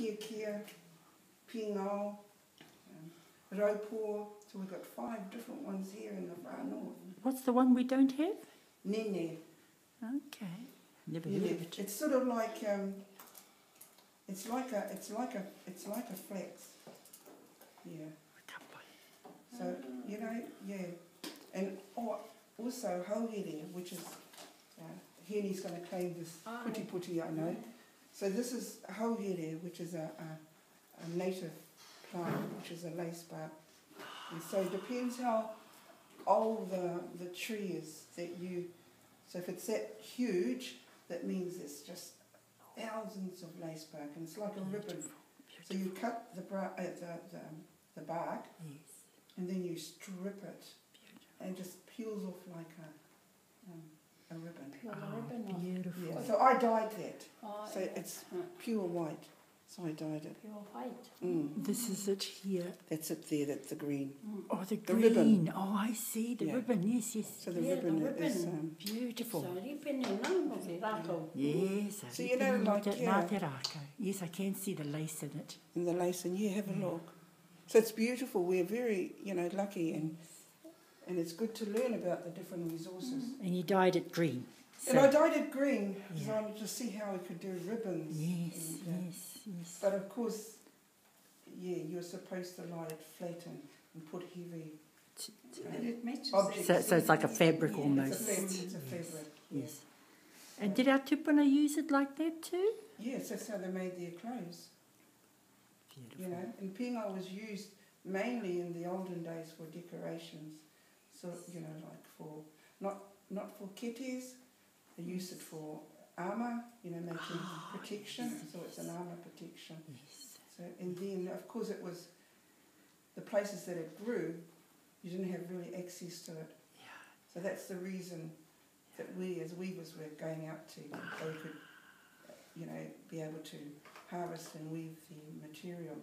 Kiekie, Pingao, um, Raupo. So we've got five different ones here in the far north. What's the one we don't have? Nene. Okay. Never Yeah, heard of it. It's sort of like um, it's like a it's like a it's like a flex. Yeah. So you know, yeah, and oh, also Hauhere, which is uh, Henny's going to claim this Ah. puti puti, I know. So this is Hauhere, which is a, a, a native plant, which is a lace bark. And so it depends how old the, the tree is that you. So if it's that huge, that means it's just thousands of lace bark, and it's like a ribbon. So you cut the bra- uh, the, the the bark, Yes. and then you strip it, and it just peels off like a um, a ribbon. Peel the Oh, ribbon off. Beautiful. Yeah. So I dyed that. Oh, So yeah. it's pure white. So I dyed it. Pure white. Mm. This is it here. That's it there. That's the green. Oh, the The green. ribbon. Oh, I see. The Yeah. ribbon. Yes, yes. So the Yeah, the ribbon, ribbon. is. Um, Beautiful. So ribbon and none of. Yes. So you know, like, yeah. Yes, I can see the lace in it. in the lace, and yeah, have a look. So it's beautiful. We're very, you know, lucky, and and it's good to learn about the different resources. And you dyed it green. And I dyed it green because Yeah. I wanted to see how we could do ribbons. yes, and, uh, yes, yes. But of course, yeah, you're supposed to lie it flat and, and put heavy. T- And it matches Objects. So, so it's like a fabric Yeah, It's almost. a fabric. It's a fabric. Yes. And did our tupuna use it like that too? Yes, that's how they made their clothes. Beautiful. You know, and pinga was used mainly in the olden days for decorations. So you know, like for not not for kitties, they used it for armor. You know, making ah, protection. So it's an armor protection. Yes. So and then of course it was the places that it grew. You didn't have really access to it. Yeah. So that's the reason that we as weavers were going out to we could, you know, be able to harvest and weave the material.